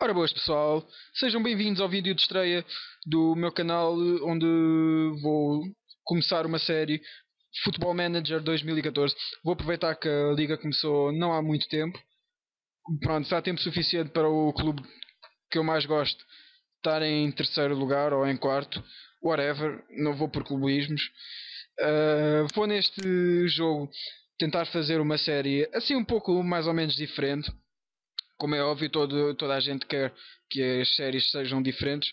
Ora boas pessoal, sejam bem-vindos ao vídeo de estreia do meu canal onde vou começar uma série Football Manager 2014. Vou aproveitar que a liga começou não há muito tempo. Pronto, há tempo suficiente para o clube que eu mais gosto estar em terceiro lugar ou em quarto, whatever, não vou por clubismos. Uh, vou neste jogo tentar fazer uma série assim um pouco mais ou menos diferente como é óbvio, todo, toda a gente quer que as séries sejam diferentes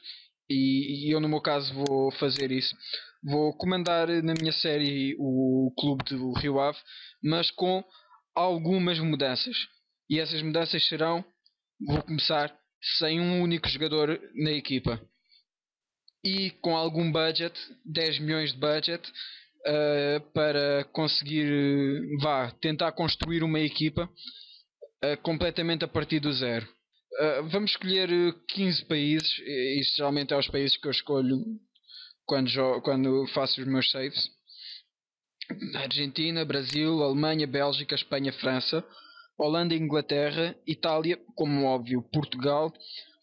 e, e, eu no meu caso vou fazer isso. Vou comandar na minha série o clube do Rio Ave, mas com algumas mudanças. E essas mudanças serão, vou começar sem um único jogador na equipa. E com algum budget, 10 milhões de budget, uh, para conseguir, vá, tentar construir uma equipa uh, completamente a partir do zero. Uh, vamos escolher 15 eh, países, isto geralmente é os países que eu escolho quando, quando faço os meus saves. Argentina, Brasil, Alemanha, Bélgica, Espanha, França, Holanda, Inglaterra, Itália, como óbvio, Portugal,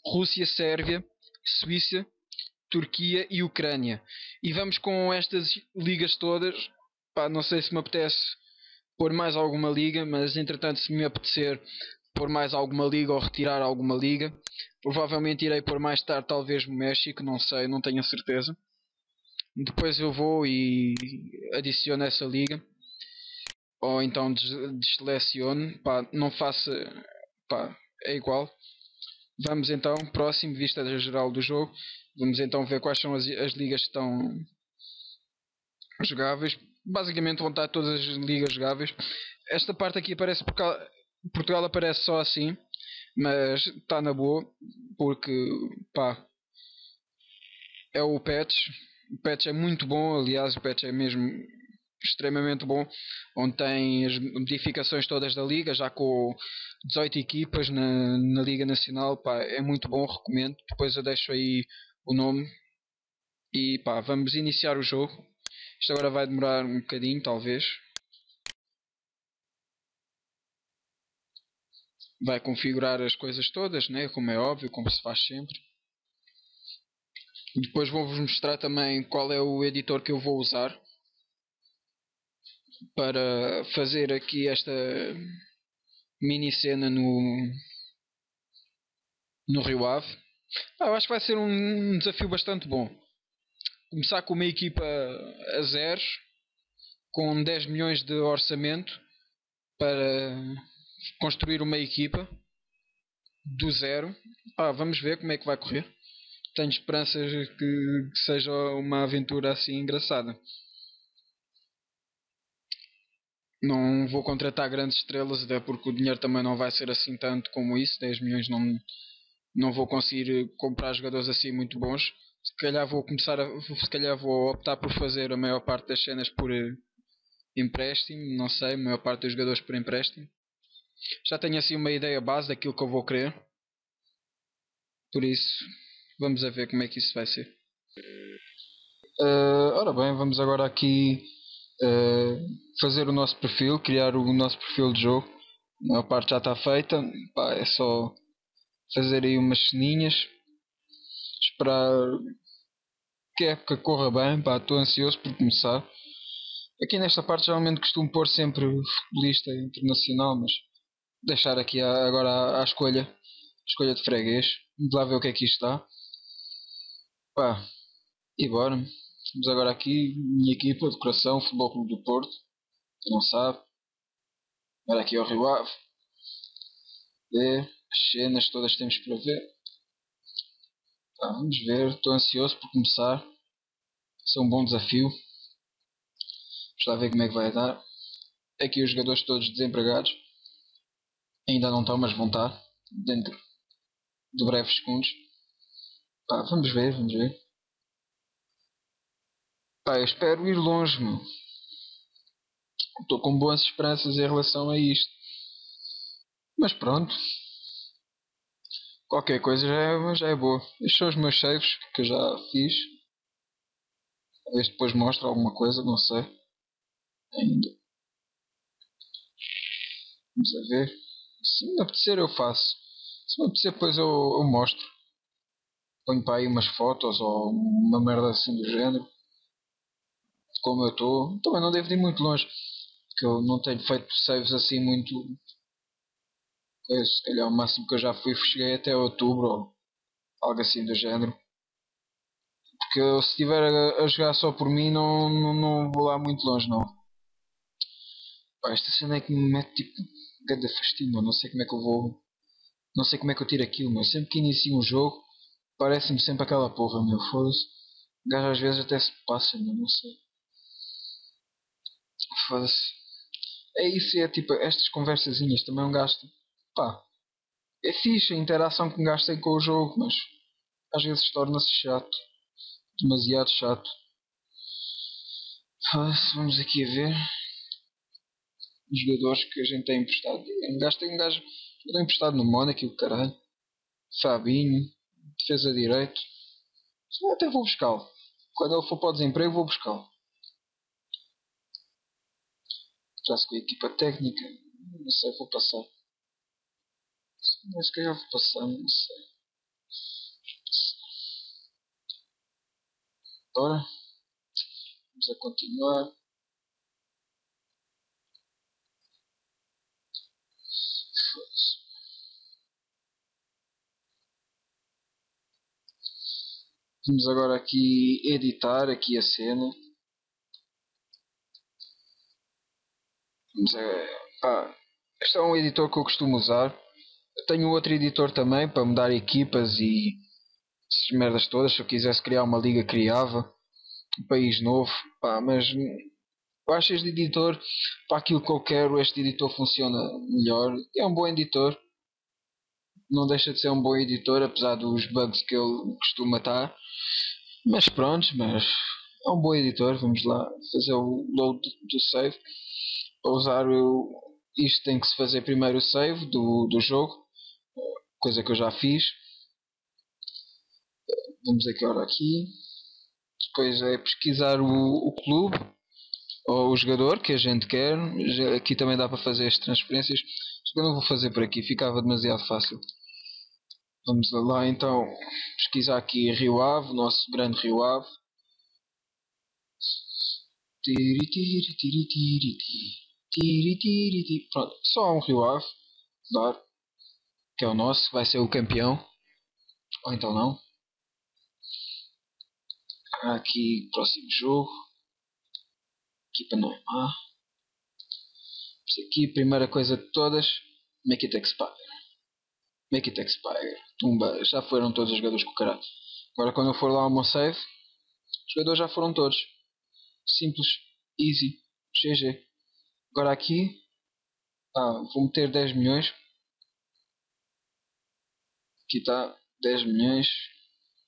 Rússia, Sérvia, Suíça, Turquia e Ucrânia. E vamos com estas ligas todas. Pá, não sei se me apetece pôr mais alguma liga, mas entretanto se me apetecer pôr mais alguma liga ou retirar alguma liga, provavelmente irei pôr mais tarde talvez o México, não sei, não tenho certeza. Depois eu vou e adiciono essa liga. Ou então deseleciono, pá, não faça, pá, é igual. Vamos então, próximo, vista geral do jogo. Vamos então ver quais são as, as ligas que estão jogáveis basicamente vão estar todas as ligas jogáveis. Esta parte aqui aparece porque Portugal aparece só assim, mas está na boa, porque pá, é o patch. O patch é muito bom, aliás, o patch é mesmo extremamente bom, onde tem as modificações todas da liga, já com 18 equipas na, na Liga Nacional, pá, é muito bom, recomendo. Depois eu deixo aí o nome e pá, vamos iniciar o jogo. Isto agora vai demorar um bocadinho, talvez. Vai configurar as coisas todas, né? como é óbvio, como se faz sempre. Depois vou-vos mostrar também qual é o editor que eu vou usar para fazer aqui esta mini cena no, no Rio Ave. Ah, eu acho que vai ser um desafio bastante bom começar com uma equipa a zeros, com 10 milhões de orçamento para construir uma equipa do zero. Ah, vamos ver como é que vai correr. Tenho esperanças que, que seja uma aventura assim engraçada. Não vou contratar grandes estrelas, até porque o dinheiro também não vai ser assim tanto como isso. 10 milhões não, não vou conseguir comprar jogadores assim muito bons se calhar vou começar a, se calhar vou optar por fazer a maior parte das cenas por uh, empréstimo, não sei, a maior parte dos jogadores por empréstimo. Já tenho assim uma ideia base daquilo que eu vou querer. Por isso, vamos a ver como é que isso vai ser. Uh, ora bem, vamos agora aqui uh, fazer o nosso perfil, criar o nosso perfil de jogo. A maior parte já está feita, Pá, é só fazer aí umas ceninhas que a época corra bem, pá, estou ansioso por começar. Aqui nesta parte geralmente costumo pôr sempre futebolista internacional, mas deixar aqui agora a, escolha, a escolha de freguês. Vamos lá ver o que é que isto dá. E bora. Vamos agora aqui, minha equipa de coração, Futebol Clube do Porto. Quem não sabe. Agora aqui ao Rio Ave. Ver as cenas todas temos para ver. Vamos ver, estou ansioso por começar. Vai ser um bom desafio. Vamos lá ver como é que vai dar. Aqui os jogadores todos desempregados. Ainda não estão, mas vão estar. Dentro de breves segundos. Pá, vamos ver, vamos ver. Pá, eu espero ir longe, meu. Estou com boas esperanças em relação a isto. Mas pronto, Qualquer coisa já é, já é boa. Estes são os meus saves que eu já fiz. Talvez depois mostre alguma coisa, não sei. Ainda. Vamos a ver. Se me apetecer eu faço. Se me apetecer, depois eu, eu mostro. Ponho para aí umas fotos ou uma merda assim do género. Como eu estou. Também não devo ir muito longe. Porque eu não tenho feito saves assim muito. Se calhar o máximo que eu já fui cheguei até outubro ou algo assim do género. Porque se estiver a, a, jogar só por mim não, não, não vou lá muito longe não. Pá, esta cena é que me mete tipo ganda fastígio, não sei como é que eu vou. Não sei como é que eu tiro aquilo, meu. Sempre que inicio um jogo, parece-me sempre aquela porra, meu. Foda-se. O gajo às vezes até se passa, meu. Não sei. Foda-se. É isso, é tipo, estas conversazinhas também é um gasto. Pá. É fixe a interação que tem com o jogo, mas às vezes torna-se chato. Demasiado chato. Vamos aqui a ver jogadores que a gente tem emprestado. Um gajo tem um gajo emprestado no Mónaco, o caralho. Fabinho, defesa direito. Eu até vou buscá-lo. Quando ele for para o desemprego, vou buscá-lo. Já-se com a equipa técnica. Não sei, vou passar. Mas que já vou passar, não sei. Bora. Vamos a continuar. Vamos agora aqui editar aqui a cena. Vamos a, este é um editor que eu costumo usar. Tenho outro editor também para mudar equipas e essas merdas todas. Se eu quisesse criar uma liga criava. Um país novo. Pá, mas eu acho este editor para aquilo que eu quero. Este editor funciona melhor. É um bom editor. Não deixa de ser um bom editor apesar dos bugs que ele costuma estar. Mas pronto, mas é um bom editor. Vamos lá fazer o load do save. Para usar o, isto tem que se fazer primeiro o save do, do jogo. Coisa que eu já fiz. Vamos agora aqui. Depois é pesquisar o, o clube ou o jogador que a gente quer. Aqui também dá para fazer as transferências. Eu não vou fazer por aqui, ficava demasiado fácil. Vamos lá então pesquisar aqui Rio Ave, nosso grande Rio Ave. Pronto, só um Rio Ave, que é o nosso, vai ser o campeão. Ou então não. Aqui, próximo jogo. Equipa má. Isto aqui, primeira coisa de todas, make it expire. Make it expire. Tumba, já foram todos os jogadores com caralho. Agora quando eu for lá ao meu save, os jogadores já foram todos. Simples, easy, GG. Agora aqui, ah, vou meter 10 milhões. Aqui está 10 milhões.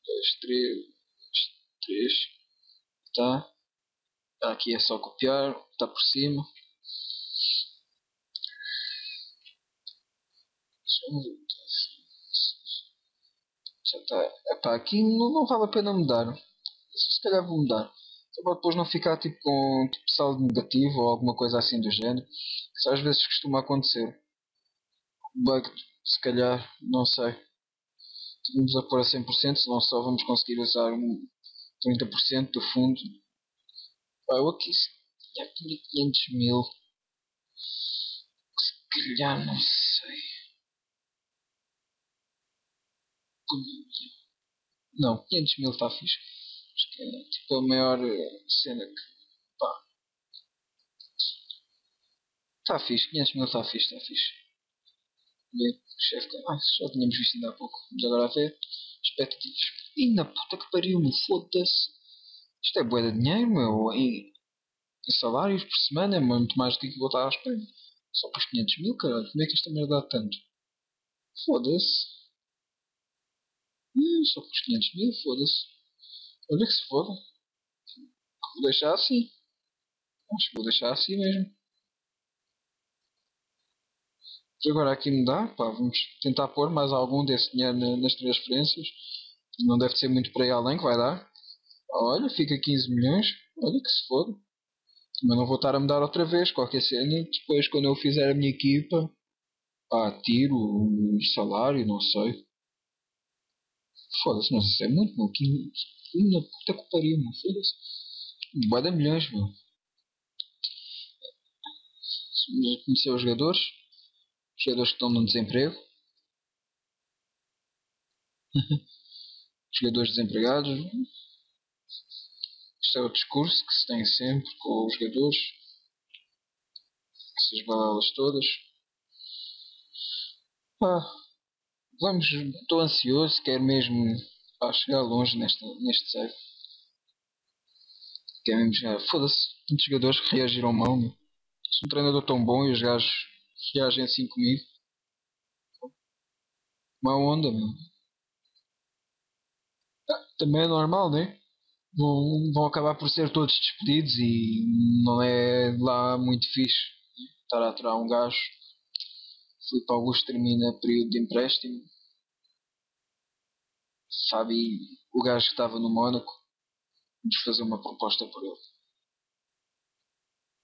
2, 3, 3. Tá. Aqui é só copiar, está por cima. Já está. Epá, aqui não, não vale a pena mudar. Se calhar vou mudar. Só para depois não ficar tipo com tipo, saldo negativo ou alguma coisa assim do género. Isso às vezes costuma acontecer. Bug, se calhar, não sei. Vamos a pôr a 100%, senão só vamos conseguir usar um 30% do fundo. Ah, eu aqui já tinha 500 mil. Se calhar, não sei. Não, 500 mil está fixe. Acho que é tipo a maior eh, cena que. Pá. Está fixe, 500 mil está fixe, está fixe. Ah, já tínhamos visto ainda há pouco. Vamos agora ver. Expectativas. Ih, na puta que pariu, me foda-se. Isto é boa de dinheiro, meu. Em, salários por semana é muito mais do que vou estar à espera. Só para os 500 mil, caralho. Como é que esta merda dá tanto? Foda-se. Hum, só por 500 mil, foda-se. Olha que se foda. Vou deixar assim. Acho que vou deixar assim mesmo. E agora aqui me dá, pá, vamos tentar pôr mais algum desse dinheiro nas transferências. Não deve ser muito para aí além que vai dar. Olha, fica 15 milhões. Olha que se foda. Mas não vou estar a mudar outra vez qualquer cena. Depois quando eu fizer a minha equipa. pá, tiro, o salário, não sei. Foda-se, não sei se é muito, meu. Que, puta que pariu, meu. Foda-se. Vai dar milhões, meu. Conhecer os jogadores. Jogadores que estão no desemprego. jogadores desempregados. Este é o discurso que se tem sempre com os jogadores. Essas baladas todas. Pá, vamos, estou ansioso, quero mesmo pá, chegar longe nesta, neste save. Quero mesmo já, foda-se, muitos jogadores que reagiram mal. Se um treinador tão bom e os gajos reagem assim comigo. Uma onda, meu. Ah, também é normal, né? Vão, vão acabar por ser todos despedidos e não é lá muito fixe estar a aturar um gajo. Filipe Augusto termina período de empréstimo. Sabe, o gajo que estava no Mónaco, vamos fazer uma proposta por ele.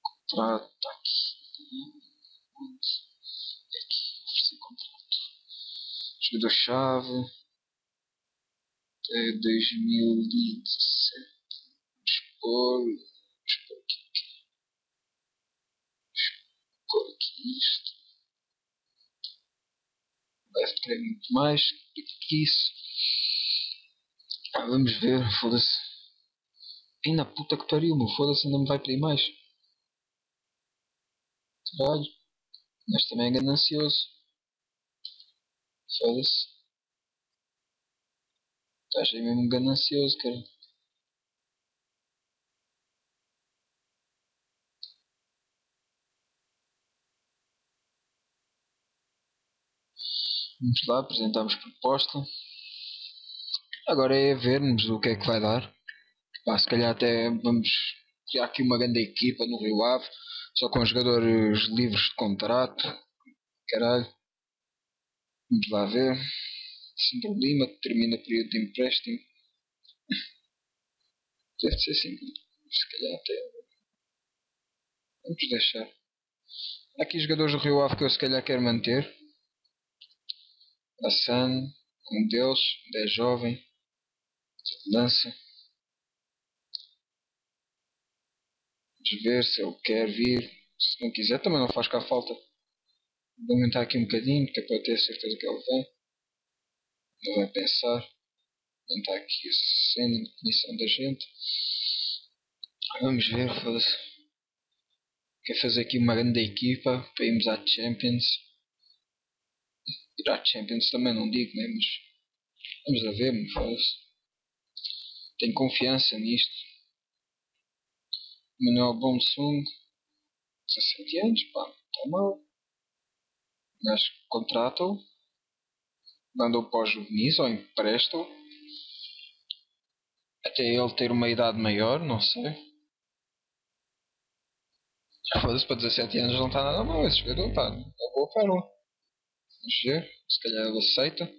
Contrato, está aqui. Onde? É aqui, oferecer contrato. Jogador-chave até 2017. Vamos pôr. Aqui. Vamos pôr aqui isto. Deve querer muito mais do que isso. Ah, vamos ver, foda-se. Ainda puta que pariu, meu. Foda-se, ainda me vai pedir mais. Caralho. Mas também é ganancioso. Foda-se. Estás aí mesmo ganancioso, cara. Vamos lá, apresentamos proposta. Agora é vermos o que é que vai dar. Pá, se calhar até vamos criar aqui uma grande equipa no Rio Ave, só com jogadores livres de contrato. Caralho. Vamos lá ver. Sandro Lima termina o período de empréstimo. Deve ser assim. Se calhar até. Vamos deixar. Há aqui jogadores do Rio Ave que eu se calhar quero manter. Hassan, um deles, é jovem, dança. Vamos ver se ele quer vir. Se não quiser também não faz cá falta. Vou aumentar aqui um bocadinho, que é para ter certeza que ele vem. Ele vai pensar. Está aqui a cena de definição da gente. Vamos ver, foda-se. Quer fazer aqui uma grande equipa para irmos à Champions. Ir à Champions também não digo, né? Mas vamos a ver, me foda-se. Tenho confiança nisto. Manuel Bomsung, 17 anos, pá, está mal. Mas contratam mandou para os juvenis ou emprestam até ele ter uma idade maior, não sei. Foda-se, para 17 anos não está nada mal esse jogador, está é boa pérola. Vamos ver, se calhar ele aceita.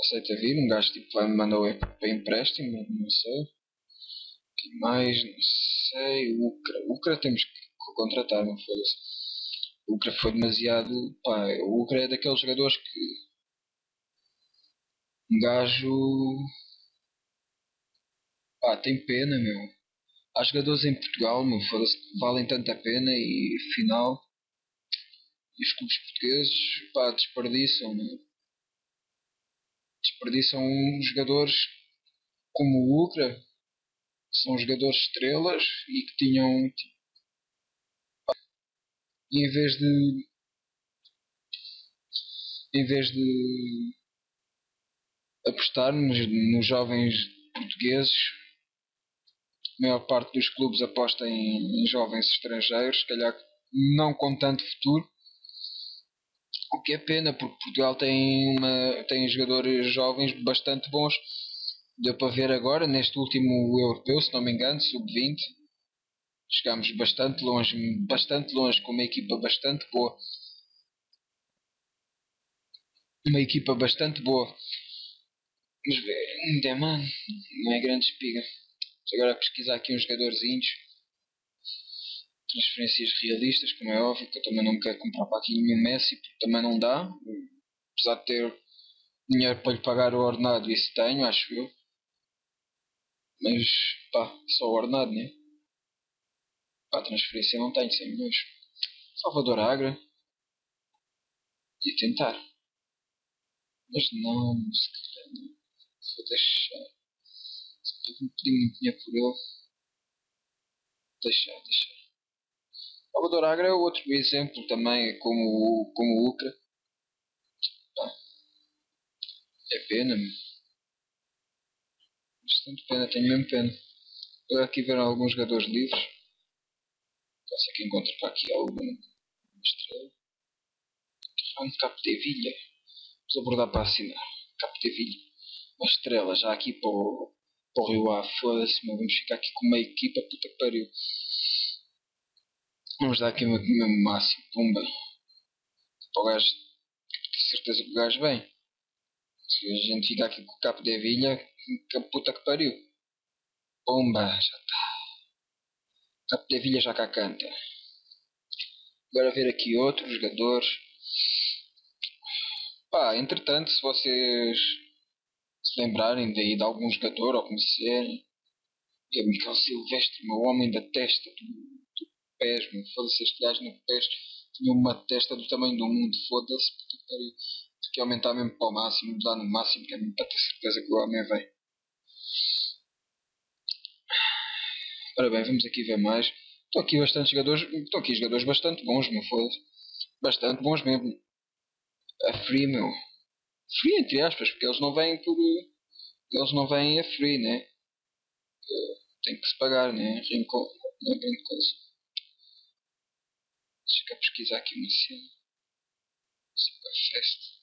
Aceita vir, um gajo tipo vai me mandar para empréstimo, não sei. Que mais, não sei. O Ucra, o Ucra temos que contratar, não foda-se. O Ucra foi demasiado. Pá, o Ucra é daqueles jogadores que um gajo. Pá, tem pena, meu. Há jogadores em Portugal, meu, valem tanta pena e final. E os clubes portugueses, pá, desperdiçam, meu. Desperdiçam jogadores como o Ucra, que são jogadores estrelas e que tinham. Tipo, em vez de. Em vez de apostar nos, jovens portugueses. A maior parte dos clubes aposta em, em jovens estrangeiros, se calhar não com tanto futuro. O que é pena, porque Portugal tem, uma, tem jogadores jovens bastante bons. Deu para ver agora, neste último europeu, se não me engano, sub-20. Chegámos bastante longe, bastante longe, com uma equipa bastante boa. Uma equipa bastante boa. Vamos ver, não é grande espiga. Agora pesquisar aqui uns jogadorzinhos. transferências realistas, como é óbvio, que eu também não quero comprar para aqui nenhum Messi, porque também não dá. Apesar de ter dinheiro para lhe pagar o ordenado, isso tenho, acho eu. Mas, pá, só o ordenado, né? Pá, transferência não tenho, 100 milhões. Salvador Agra. E tentar. Mas não, se calhar não. Vou deixar. Se eu pedir muito dinheiro por ele. Deixar, deixar. Salvador Agra é outro exemplo também, como, como o Ucra. É pena. Bastante pena, tenho mesmo pena. Aqui ver alguns jogadores livres. Pode ser que encontre para aqui alguma estrela. Terrano Capdevilha. Vamos abordar para assinar. Capdevilha. Uma estrela já aqui para o, para o Rio Ave. Foda-se, mas vamos ficar aqui com uma equipa. Puta que pariu. Vamos dar aqui o mesmo máximo. Pumba. Para o gajo. Tenho certeza que o gajo vem. Se a gente ficar aqui com o Capo de Vilha, que puta que pariu. Pumba, já está. Capo de Vilha já cá canta. Agora ver aqui outros jogadores. Pá, entretanto, se vocês se lembrarem daí de algum jogador ou conhecerem, é o Michael Silvestre, meu homem da testa do, do pés, meu. Foda-se, este gajo no pés tinha uma testa do tamanho do mundo, foda-se, puta que aumentar mesmo para o máximo, mudar no máximo, que é mesmo para ter certeza que o homem vem. Ora bem, vamos aqui ver mais. Estão aqui bastante jogadores, estão aqui jogadores bastante bons, meu foda-se. Bastante bons mesmo. A free, meu. Free entre aspas, porque eles não vêm por. Eles não vêm a free, né? Tem que se pagar, né? Rincon, não é grande coisa. Deixa eu pesquisar aqui uma cena. Superfest.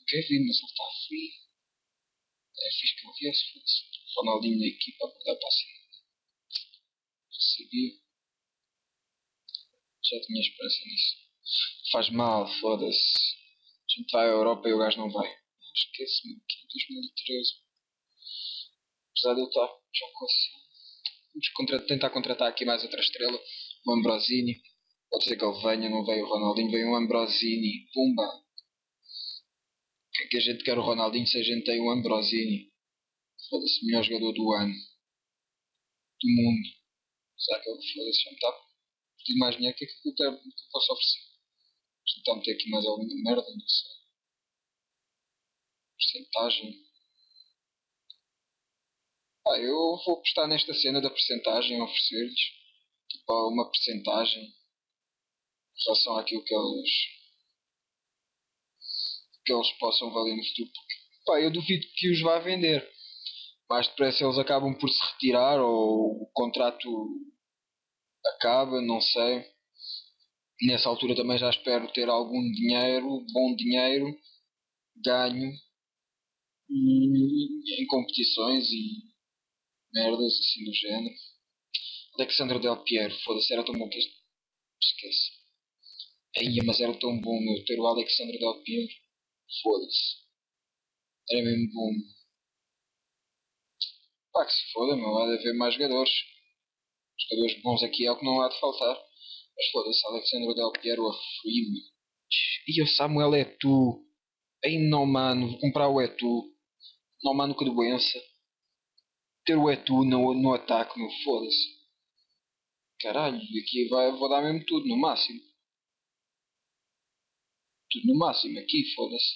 Nunca vi, mas ele está free. É fixe que eu viesse, foda-se. Ronaldinho na equipa para dar para. Recebi. Já tinha esperança nisso. Faz mal, foda-se. A gente vai à Europa e o gajo não vai. Esquece-me que é 2013. Apesar de eu estar já com. Vamos contra tentar contratar aqui mais outra estrela. O Ambrosini. Pode ser que ele venha, não veio o Ronaldinho, veio o Ambrosini. Pumba! O que é que a gente quer o Ronaldinho se a gente tem o Ambrosini? Foda-se, melhor jogador do ano. Do mundo. Será que ele foda-se já me está pedir mais dinheiro? O que é que eu, quero, que eu posso oferecer? Deixa eu tentar meter aqui mais alguma merda, não sei. Porcentagem. Ah, eu vou apostar nesta cena da porcentagem, oferecer-lhes tipo, uma porcentagem em relação àquilo que eles que eles possam valer no futuro. Porque, pá, eu duvido que os vá vender. Mais depressa eles acabam por se retirar ou o contrato acaba, não sei. Nessa altura também já espero ter algum dinheiro, bom dinheiro, ganho em competições e merdas assim do género. Alexandre Del Piero, foda-se, era tão bom que. Esquece. Aí, mas era tão bom meu ter o Alexandre Del Piero. Foda-se. Era mesmo bom. Pá, que se foda, meu. Há de haver mais jogadores. Jogadores bons aqui é o que não há de faltar. Mas foda-se, Alexandre Del Piero a free, meu. E o Samuel é tu. Aí não, mano. Vou comprar o é tu. Não, mano, que doença. Ter o é tu no, no ataque, meu. Foda-se. Caralho, aqui vai, vou dar mesmo tudo, no máximo. Tudo no máximo, aqui, foda-se.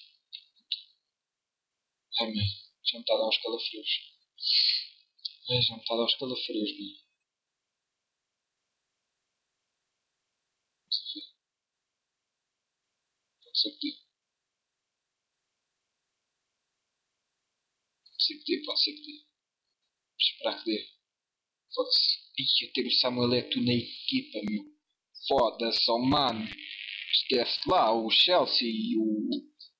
Ai, meu. Já me está a dar os calafrios. Me está a dar os calafrios, meu. Pode ser que dê. Pode ser que dê, pode ser que dê. Esperar que dê. Foda-se. Ia ter o Samuel Eto'o na equipa, meu. Foda-se, oh mano. Esquece lá o Chelsea e o,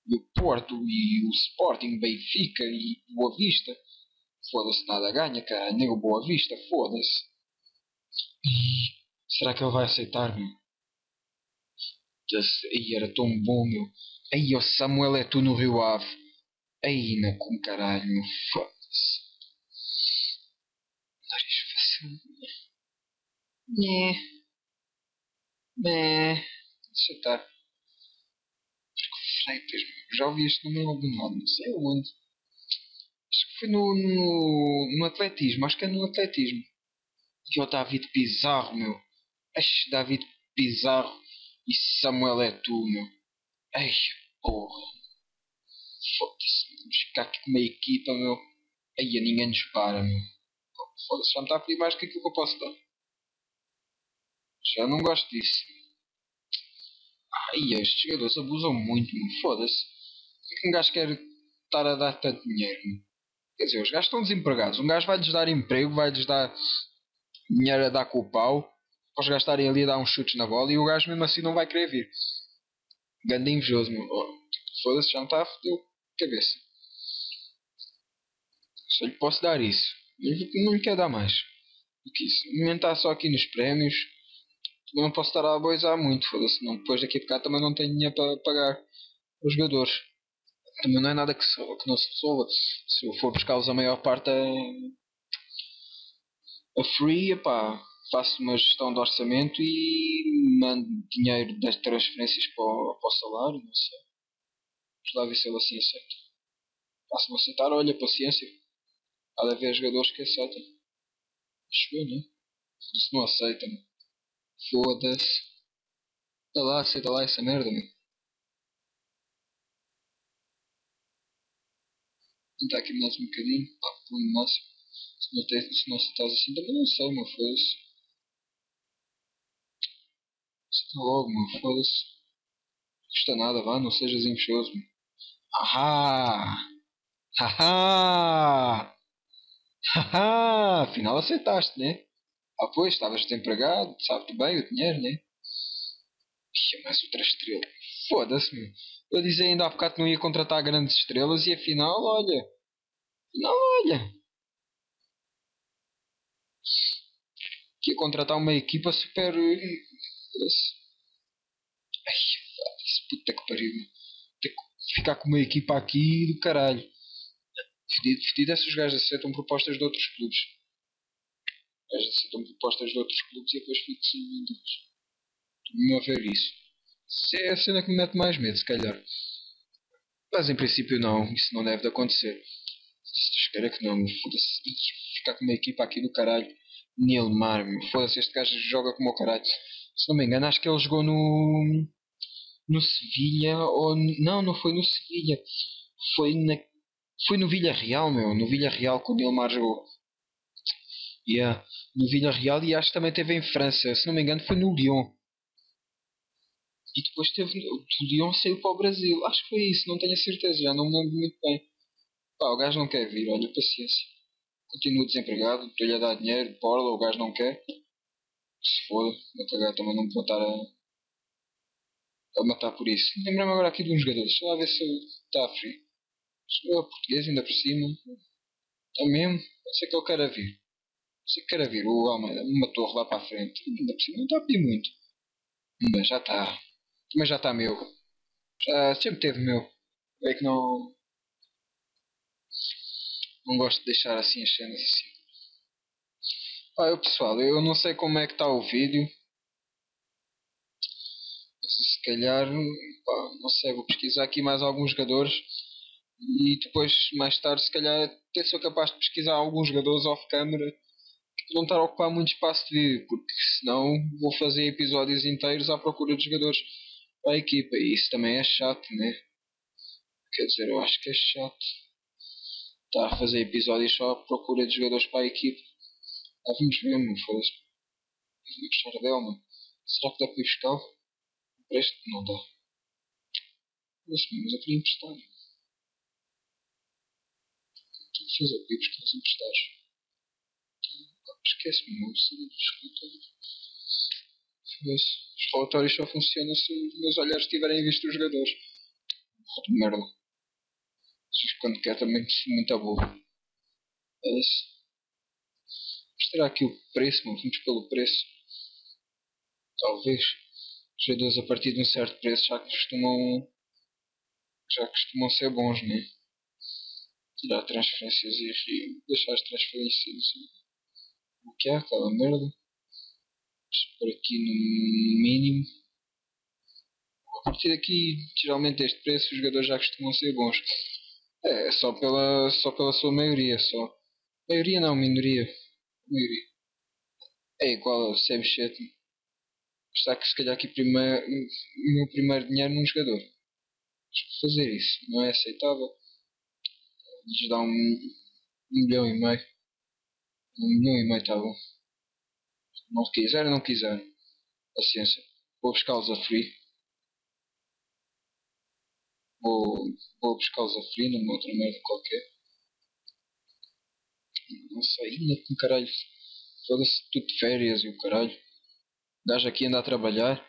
e o Porto e o Sporting, Benfica e Boa Vista. Foda-se, nada ganha, cara. Nem o Boa Vista, foda-se. Será que ele vai aceitar, meu? Aí era tão bom, meu. Aí o Samuel Eto'o no Rio Ave. Aí, não com caralho, meu. Foda-se. Nariz Né. Né. Deixa estar. Freitas, já ouvi este nome em algum lado, não sei onde. Foi no, no, no atletismo, acho que é no atletismo. E o David Pizarro, meu. Acho David Pizarro e Samuel é tu, meu. Ai, porra. Foda-se, vamos ficar aqui com uma equipa, meu. Aí ninguém nos para, meu. Foda-se, já me está a pedir mais que aquilo que eu posso dar. Já não gosto disso. Ai, estes jogadores abusam muito, meu. Foda-se. Por que um gajo quer estar a dar tanto dinheiro, meu? Quer dizer, os gajos estão desempregados. Um gajo vai-lhes dar emprego, vai-lhes dar dinheiro a dar com o pau. Para os gajos estarem ali a dar uns chutes na bola e o gajo mesmo assim não vai querer vir. Ganda invejoso, meu. Oh, Foda-se, já não está a foder cabeça. Só lhe posso dar isso. Não lhe quero dar mais do que isso. O momento está só aqui nos prémios. Não posso estar a aboizar muito. Foda-se, não. Depois daqui a cá também não tenho dinheiro para pagar os jogadores. Também não é nada que, que não se resolva. Se eu for buscá-los a maior parte a, a free, epá, faço uma gestão de orçamento e mando dinheiro das transferências para o, para o salário, não sei. Vamos lá ver se ele assim aceita. Faço-me aceitar, olha, paciência. Há de haver jogadores que aceitam. Acho eu, né? Se não aceitam, foda-se. Está lá, aceita lá essa merda, meu. Tentar aqui mais um bocadinho. Pá, pô, no máximo. Se não, te, se não aceitas assim, também não sei, meu. Foda-se. Aceita logo, meu. Foda-se. Não custa nada, vá. Não sejas invejoso, meu. Ahá! Haha! Haha! Afinal aceitaste, né? Ah, pois, estavas desempregado, sabe-te bem o dinheiro, né? Ixi, mais outra estrela. Foda-se, meu. Eu dizia ainda há bocado que não ia contratar grandes estrelas e afinal, olha. Afinal, olha. Que ia contratar uma equipa super. Foda-se. Ai, puta que pariu. Ter que ficar com uma equipa aqui do caralho. Fedido, fedido é se os gajos aceitam propostas de outros clubes. Os gajos aceitam propostas de outros clubes e depois fico sem vendidos. Estou-me a ver isso. É a cena que me mete mais medo, se calhar. Mas em princípio não, isso não deve de acontecer. Se espera que não, foda-se. Ficar com uma equipa aqui do caralho. Nilmar, foda-se, este gajo joga como o caralho. Se não me engano, acho que ele jogou no. No Sevilha, ou. Não, não foi no Sevilha. Foi na. Foi no Villarreal, meu. No Villarreal, quando o Nilmar jogou. Yeah. No Villarreal e acho que também teve em França. Se não me engano, foi no Lyon. E depois teve. O Lyon saiu para o Brasil. Acho que foi isso, não tenho a certeza, já não me lembro muito bem. Pá, o gajo não quer vir, olha, paciência. Continuo desempregado, estou-lhe a dar dinheiro, borla, o gajo não quer. Se for, a cagar também não vou estar a, a matar por isso. Lembrei-me agora aqui de um jogador, deixa lá ver se está free. Chegou a português ainda por cima. Está mesmo? Pode ser que ele queira vir. Que queira vir. O uma torre lá para a frente. Ainda por cima não está a pedir muito. Mas já está. Também já está meu. Já sempre teve meu. É que não. Não gosto de deixar assim as cenas assim. Ah, eu pessoal, eu não sei como é que está o vídeo. Se calhar, pá, não sei, vou pesquisar aqui mais alguns jogadores e depois, mais tarde, se calhar até sou capaz de pesquisar alguns jogadores off-camera que não estar a ocupar muito espaço de vídeo, porque senão vou fazer episódios inteiros à procura de jogadores a equipa e isso também é chato, né? Quer dizer, eu acho que é chato estar a fazer episódios só à procura de jogadores para a equipa. Ah, vamos ver, não foda-se. Vou gostar. Será que dá para ir buscar? Preste? Não dá. Mas eu queria emprestar. O que é que fazer? Eu queria buscar os emprestados. Esquece-me, não preciso dos relatórios. Os relatórios só funcionam se os meus olhares tiverem visto os jogadores. De merda. Quando quer também muito burro. Mas. Mostrar aqui o preço. Vamos pelo preço. Talvez. Os jogadores a partir de um certo preço já costumam. Já costumam ser bons, né? Tirar transferências e deixar as transferências o que é aquela merda. Por aqui no mínimo. A partir daqui, geralmente este preço, os jogadores já costumam ser bons. É, só pela, só pela sua maioria, só. Maioria não, minoria. Maioria. É igual ao Sam Chetman. Está que se calhar aqui primeiro, o meu primeiro dinheiro num jogador. Fazer isso não é aceitável. Lhes dá um, um milhão e meio. Um milhão e meio está bom. Não quiser, não quiser. Paciência. Vou buscá-los a free. Vou, vou buscá-los a free numa outra merda qualquer. Não sei, ainda com caralho. Foda-se tudo de férias e o caralho. O gajo aqui anda a trabalhar.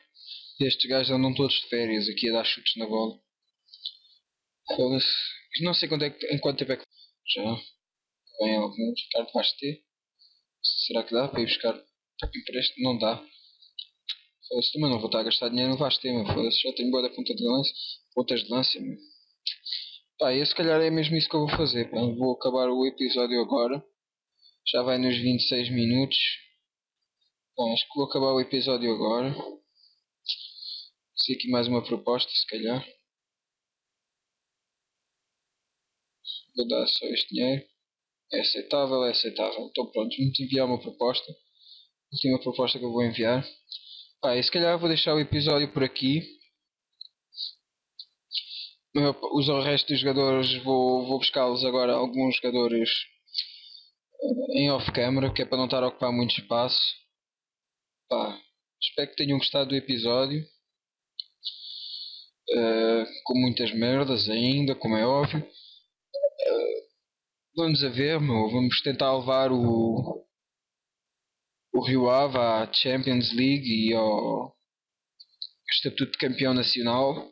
Estes gajos andam todos de férias aqui a dar chutes na bola. Foda-se. Não sei quanto é que, em quanto tempo é que. Já. Vem alguns. Ricardo vais ter. Será que dá para ir buscar empréstimo? Não dá. Foda-se, também não vou estar a gastar dinheiro no Vaz tema. Foda-se, já tenho boa da ponta de lança. Pontas de lança, meu. Pá, e se calhar é mesmo isso que eu vou fazer. Pá. Vou acabar o episódio agora. Já vai nos 26 minutos. Bom, acho que vou acabar o episódio agora. Sei aqui mais uma proposta, se calhar. Vou dar só este dinheiro. É aceitável, é aceitável. Então pronto, vamos enviar uma proposta. Última proposta que eu vou enviar. Pá, e se calhar vou deixar o episódio por aqui. Os o resto dos jogadores vou, vou buscá-los agora alguns jogadores eh, em off-camera, que é para não estar a ocupar muito espaço. Pá, espero que tenham gostado do episódio. Uh, com muitas merdas ainda, como é óbvio. Uh, vamos a ver, meu. Vamos tentar levar o, o Rio Ave à Champions League e ao Estatuto de Campeão Nacional.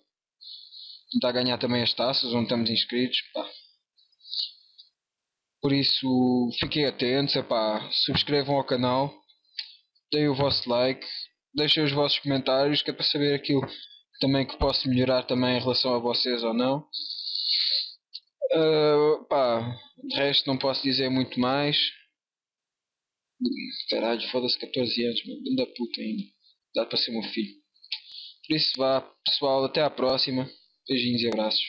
Tentar ganhar também as taças onde estamos inscritos. Pá. Por isso, fiquem atentos, epá, subscrevam ao canal, deem o vosso like, deixem os vossos comentários que é para saber aquilo também que posso melhorar também em relação a vocês ou não. Uh, pá, de resto não posso dizer muito mais. Caralho, foda-se 14 anos, mano. Da puta ainda. Dá para ser meu filho. Por isso vá, pessoal, até à próxima. Beijinhos e abraços.